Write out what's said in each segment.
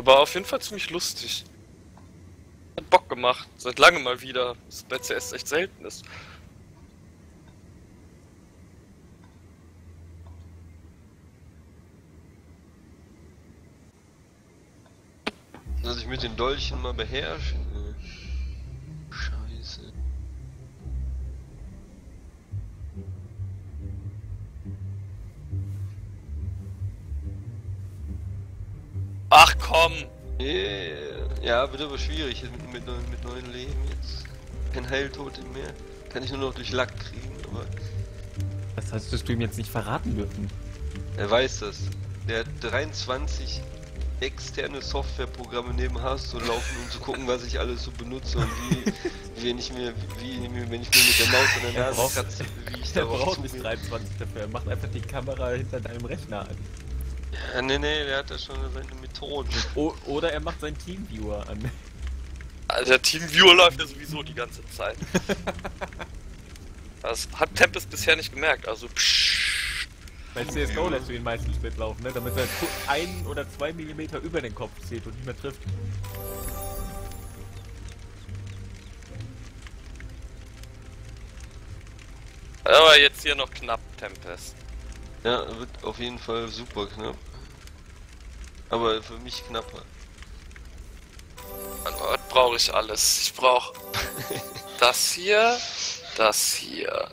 Aber auf jeden Fall ziemlich lustig. Hat Bock gemacht. Seit langem mal wieder. Was bei CS echt selten ist. Dass ich mit den Dolchen mal beherrsche. Komm! Yeah. Ja, wird aber schwierig mit, mit, neuen- mit neuen Leben jetzt. Kein Heiltote mehr. Kann ich nur noch durch Lack kriegen, aber Das hast du ihm jetzt nicht verraten dürfen. er weiß das. Der hat 23 externe Softwareprogramme neben Hass so laufen, um zu gucken, was ich alles so benutze und wie, wenn ich mir, wie, wenn ich mir mit der Maus an der Er Nase kratze, wie ich Der darauf braucht nicht zugehe. 23 dafür. Er macht einfach die Kamera hinter deinem Rechner an. Ja, nee, nee, der hat da schon seine Methoden. O oder er macht seinen Teamviewer an. Also der Teamviewer läuft ja sowieso die ganze Zeit. Das hat Tempest bisher nicht gemerkt, also psch. Bei CSGO lässt du ihn meistens mitlaufen, ne? damit er ein oder zwei Millimeter über den Kopf zieht und nicht mehr trifft. Aber jetzt hier noch knapp Tempest. Ja, wird auf jeden Fall super knapp. Aber für mich knapper. An Ort brauche ich alles. Ich brauche das hier, das hier,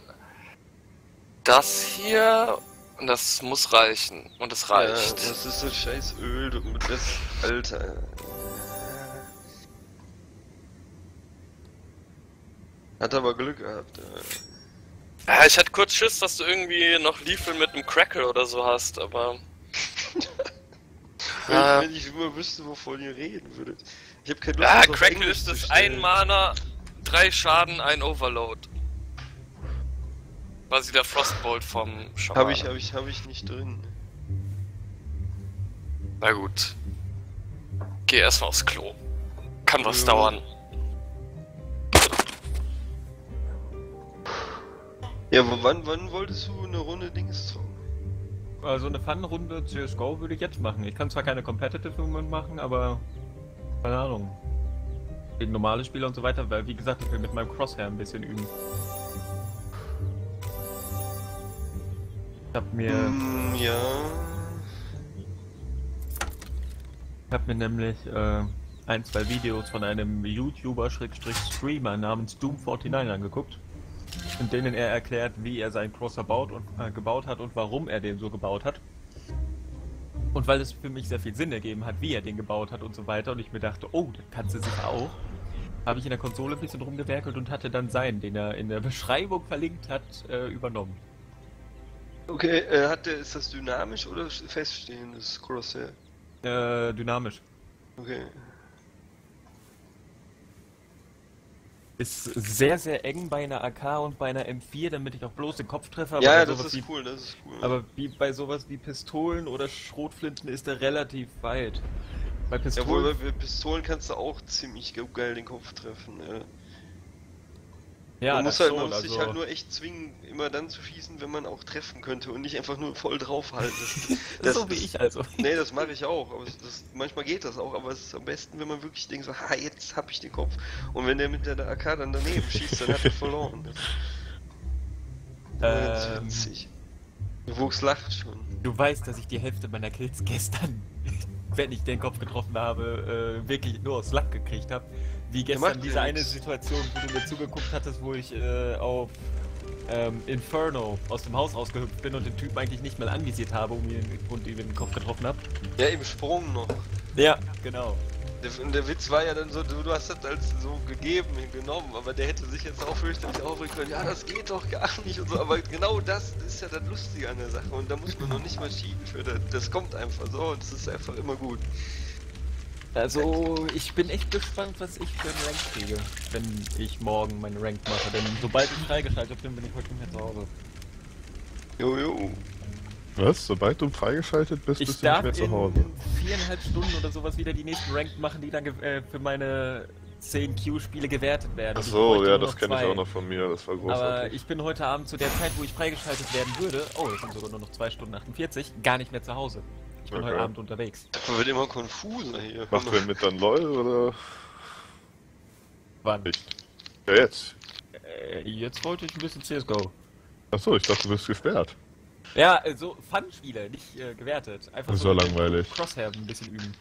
das hier und das muss reichen. Und es Ja, reicht. das ist so scheiß Öl, du, das, Alter. Hat aber Glück gehabt. Ja. Ja, ich hatte kurz Schiss, dass du irgendwie noch Liefel mit einem Crackle oder so hast, aber. Wenn, Ah. wenn ich nur wüsste, wovon ihr reden würdet. Ich hab keine Lust, Ja, Crackle ist das ein Mana, drei Schaden, ein Overload. Quasi der Frostbolt vom Schaman. Hab ich, hab ich, hab ich nicht drin. Na gut. Geh erstmal aufs Klo. Kann was Jo. dauern. Ja, aber wann, wann wolltest du eine Runde Dings zocken? Also eine Fun-Runde CSGO würde ich jetzt machen. Ich kann zwar keine Competitive Movement machen, aber keine Ahnung. Gegen normale Spieler und so weiter, weil wie gesagt, ich will mit meinem Crosshair ein bisschen üben. Ich hab mir, Mm, ja. ich hab mir nämlich äh, ein, zwei Videos von einem YouTuber-Streamer namens Doom49 angeguckt. In denen er erklärt, wie er seinen Crosser baut und, äh, gebaut hat und warum er den so gebaut hat. Und weil es für mich sehr viel Sinn ergeben hat, wie er den gebaut hat und so weiter, und ich mir dachte, oh, das kannst du sicher auch, habe ich in der Konsole ein bisschen rumgewerkelt und hatte dann seinen, den er in der Beschreibung verlinkt hat, äh, übernommen. Okay, äh, hat der, ist das dynamisch oder feststehendes Crosshair? Äh, dynamisch. Okay. Ist sehr, sehr eng bei einer AK und bei einer M4, damit ich auch bloß den Kopf treffe. aber ja, das ist wie, cool, das ist cool. Aber wie bei sowas wie Pistolen oder Schrotflinten ist er relativ weit. Bei Pistolen. Jawohl, bei Pistolen kannst du auch ziemlich ge- geil den Kopf treffen. Ja. Ja, man muss, halt, schon, man muss sich also- halt nur echt zwingen, immer dann zu schießen, wenn man auch treffen könnte und nicht einfach nur voll draufhalten. Das so wie ich also. Nee, das mache ich auch. Aber das, manchmal geht das auch, aber es ist am besten, wenn man wirklich denkt, so, ha, jetzt hab ich den Kopf. Und wenn der mit der AK dann daneben schießt, dann hat er verloren. Das Ähm, witzig. Wuchs lacht schon. du weißt, dass ich die Hälfte meiner Kills gestern, wenn ich den Kopf getroffen habe, äh, wirklich nur aus Lack gekriegt habe. Wie gestern diese eine. Situation, wo du mir zugeguckt hattest, wo ich äh, auf ähm, Inferno aus dem Haus rausgehüpft bin und den Typen eigentlich nicht mal anvisiert habe um ihn, und ihm den Kopf getroffen habe. Ja, im Sprung noch. Ja, genau. Der, der Witz war ja dann so, du, du hast das als so gegeben, genommen, aber der hätte sich jetzt auch fürchterlich aufregen können, ja, das geht doch gar nicht und so, aber genau das ist ja das Lustige an der Sache und da muss man noch nicht mal cheaten für, das, das kommt einfach so und es ist einfach immer gut. Also, ich bin echt gespannt, was ich für einen Rank kriege, wenn ich morgen meine Rank mache. Denn sobald ich freigeschaltet bin, bin ich heute nicht mehr zu Hause. Jojo. Was? Sobald du freigeschaltet bist, Ich bist du nicht darf mehr zu in Hause. viereinhalb Stunden oder sowas wieder die nächsten Rank machen, die dann ge- äh, für meine 10 Q-Spiele gewertet werden. Ach Ich so, ja, das kenne ich auch noch von mir, das war Aber großartig. ich bin heute Abend zu der Zeit, wo ich freigeschaltet werden würde, oh, jetzt sind sogar nur noch 2 Stunden 48, gar nicht mehr zu Hause. Ich bin Okay. heute Abend unterwegs. Man wird immer konfuser hier. Macht ihr mit dann LOL oder? Wann? Nicht. Ja, jetzt. Äh, jetzt wollte ich ein bisschen CSGO. Achso, ich dachte, du bist gesperrt. Ja, äh, so Fun-Spiele, nicht äh, gewertet. Einfach Das so war langweilig. Crosshair ein bisschen üben.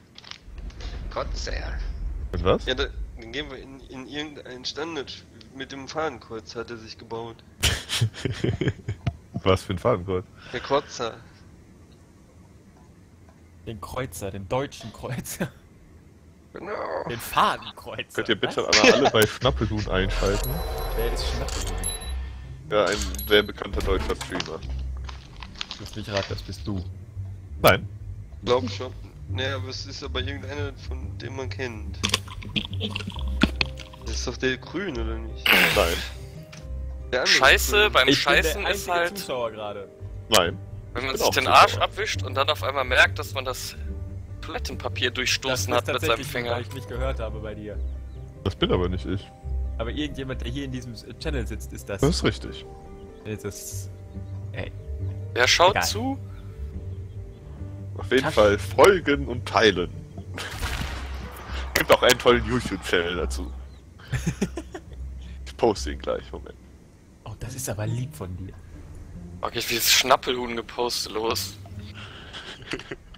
Dank. Mit was? Ja, da, dann gehen wir in, in irgendein Standard. Mit dem Fahnenkreuz hat er sich gebaut. was für ein Fadenkreuz? Der Kreuzer. Den Kreuzer, den deutschen Kreuzer. Genau. Den Fadenkreuzer. Könnt ihr bitte Was? alle, alle bei Schnappelhuhn einschalten? Wer ist Schnappel? Ja, ein sehr bekannter deutscher Streamer. Lass mich raten, das bist du. Nein. Glaub schon. Nee, aber es ist aber irgendeiner, von dem man kennt. Das ist doch der Grün, oder nicht? Nein. Scheiße, beim Ich bin Scheißen der ist halt, Zuschauer gerade. Nein. wenn man sich den Arsch Zuschauer. abwischt und dann auf einmal merkt, dass man das Toilettenpapier durchstoßen hat mit seinem Finger. weil ich nicht gehört habe bei dir. Das bin aber nicht ich. Aber irgendjemand, der hier in diesem Channel sitzt, ist das. Das ist richtig. Ist das. Ey. Wer schaut Egal. zu? Auf jeden Taschen. Fall folgen und teilen. Gibt auch einen tollen YouTube-Channel dazu. ich poste ihn gleich, Moment. Oh, das ist aber lieb von dir. Okay, wie ist Schnappelhuhn gepostet los?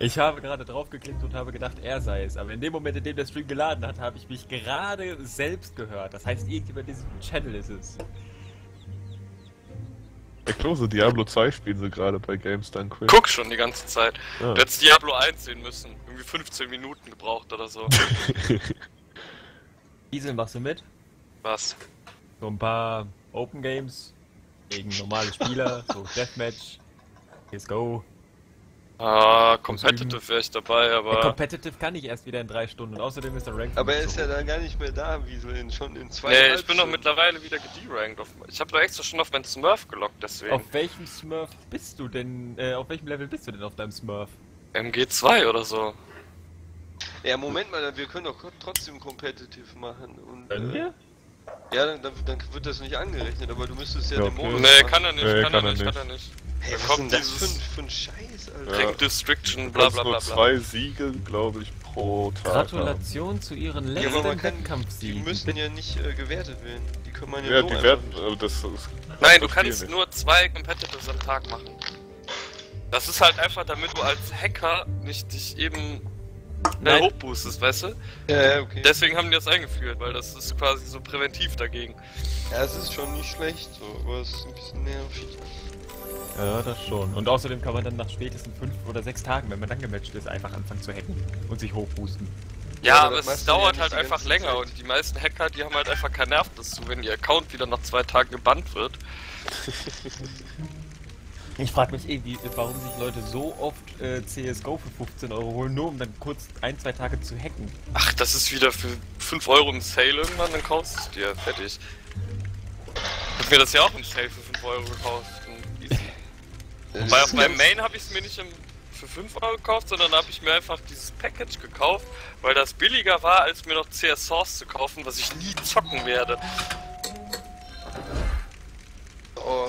Ich habe gerade draufgeklickt und habe gedacht, er sei es. Aber in dem Moment, in dem der Stream geladen hat, habe ich mich gerade selbst gehört. Das heißt, irgendjemand in diesem Channel ist es. Der Klose Diablo 2 spielen sie gerade bei Games Done Quick. Guck schon die ganze Zeit. Ah. Du hättest Diablo 1 sehen müssen. Irgendwie 15 Minuten gebraucht oder so. Diesel, machst du mit? Was? So ein paar Open Games gegen normale Spieler, so Deathmatch, CSGO. Ah, Competitive wäre ich dabei, aber. Competitive kann ich erst wieder in drei Stunden und außerdem ist der Rank. Aber er ist ja hoch. da gar nicht mehr da, wie so in, schon in zwei Nee, ich bin doch mittlerweile wieder gederankt. Auf, ich habe da extra schon auf meinen Smurf gelockt, deswegen. Auf welchem Smurf bist du denn? Äh, auf welchem Level bist du denn auf deinem Smurf? MG2 oder so. Ja, Moment mal, wir können doch trotzdem competitive machen. Und, Können äh, wir? Ja, dann, dann, dann wird das nicht angerechnet, aber du müsstest ja, Ja, den okay. Modus Nee, machen. kann er nicht, Nee, kann, kann er er nicht, nicht. kann er nicht. Hey, Da was ist kommt denn das für dieses ein, für ein Scheiß, Alter? Ja. Du bla bla bla nur zwei Siege, glaube ich, pro Tag haben. Gratulation zu ihren Ja, letzten kann, die müssen ja nicht äh, gewertet werden. Die kann man ja, Ja, so die einfach werden, aber das ist... Nein, du das kannst nicht. nur zwei Competitives am Tag machen. Das ist halt einfach, damit du als Hacker nicht dich eben schnell Nein. hochboostest, weißt du? Ja, ja, okay. Deswegen haben die das eingeführt, weil das ist quasi so präventiv dagegen. ja, es ist schon nicht schlecht, so, aber es ist ein bisschen nervig. Ja, das schon. Und außerdem kann man dann nach spätestens fünf oder sechs Tagen, wenn man dann gematcht ist, einfach anfangen zu hacken und sich hochboosten. Ja, Ja, aber es dauert halt einfach länger Zeit. und die meisten Hacker, die haben halt einfach keinen Nerv dazu, wenn ihr Account wieder nach zwei Tagen gebannt wird. Ich frage mich eh, wie, warum sich Leute so oft äh, CSGO für 15 Euro holen, nur um dann kurz ein, zwei Tage zu hacken. Ach, das ist wieder für 5 Euro im Sale irgendwann, dann kaufst du es dir. Fertig. Ich hab mir das ja auch im Sale für 5 Euro gekauft. Easy. Wobei auf meinem Main habe ich es mir nicht im, für 5 Euro gekauft, sondern habe ich mir einfach dieses Package gekauft, weil das billiger war, als mir noch CS Source zu kaufen, was ich nie zocken werde.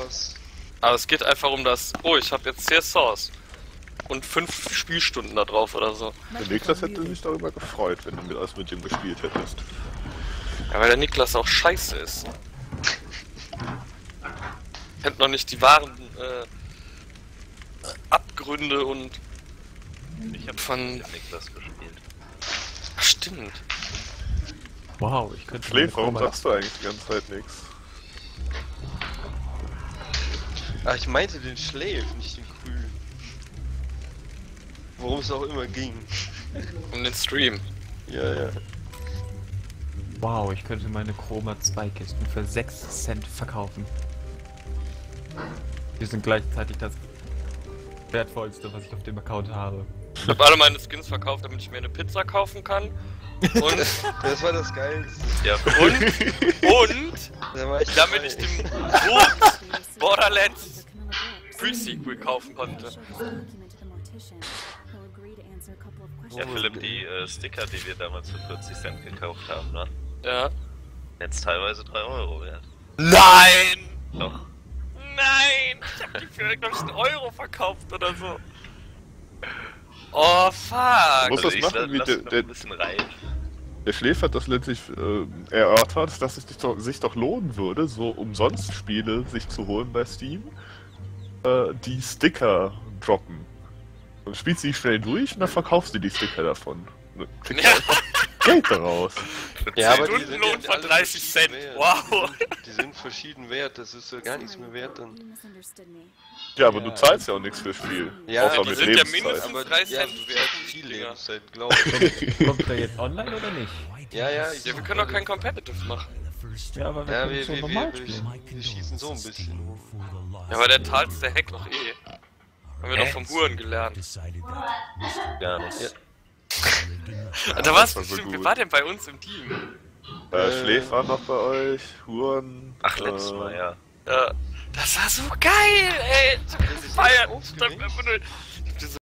Es- Aber es geht einfach um das, oh, ich habe jetzt CS Source. Und 5 Spielstunden da drauf oder so. Der Niklas hätte sich darüber gefreut, wenn du mit alles mit ihm gespielt hättest. Ja, weil der Niklas auch scheiße ist. Kennt noch nicht die wahren äh, Abgründe und Ich habe Von- Niklas gespielt. Ach, stimmt. Wow, ich könnte... Flev, warum sagst du eigentlich die ganze Zeit nichts? Ach, ich meinte den Schläf, nicht den Grün. Worum es auch immer ging. Um den Stream. Ja, ja. Wow, ich könnte meine Chroma 2 Kisten für 6 Cent verkaufen. Die sind gleichzeitig das wertvollste, was ich auf dem Account habe. Ich habe alle meine Skins verkauft, damit ich mir eine Pizza kaufen kann. Und, Das war das Geilste. Ja, und, und, ich damit ich dem Rot Borderlands Pre-Sequel kaufen konnte. ja Philipp, die äh, Sticker, die wir damals für 40 Cent gekauft haben, ne? Ja. Jetzt teilweise 3 Euro wert. Nein! Doch. Nein! Ich hab die für, glaube ich, einen Euro verkauft oder so. Oh fuck! Muss Also das machen, wie der- der-. Der Schläfer hat das letztlich äh, erörtert, dass es sich doch, sich doch lohnen würde, so umsonst Spiele sich zu holen bei Steam, äh, die Sticker droppen. Dann spielst die schnell durch und dann verkaufst du die Sticker davon. Du Ja. Geld daraus. Ja, aber die sind Stundenlohn ja von alle 30 Cent. wert. Wow! Die sind, die sind verschieden wert, das ist ja gar nichts mehr wert dann. Ja, aber Ja. du zahlst ja auch nichts fürs Spiel. Ja, außer die mit sind ja Lebenszeit. mindestens- Aber drei ja, Cent die wert, viel. Lebenszeit, glaube ich. Kommt der jetzt online oder nicht? Ja, ja, ich Ja, wir können doch kein Competitive machen. Ja, aber wir Ja, wir, wir, normal wir, wir, wir schießen so ein bisschen. Ja, aber der Talz, der Hack doch eh. Haben wir doch vom Huren gelernt. Gar nicht. Ja. Alter, was? war so Stimmt, Wer war denn bei uns im Team? Äh, Äh, Schläfer noch bei euch, Huren. Ach, letztes äh, Mal, ja. Ja. Das war so geil, ey! Hab gefeiert.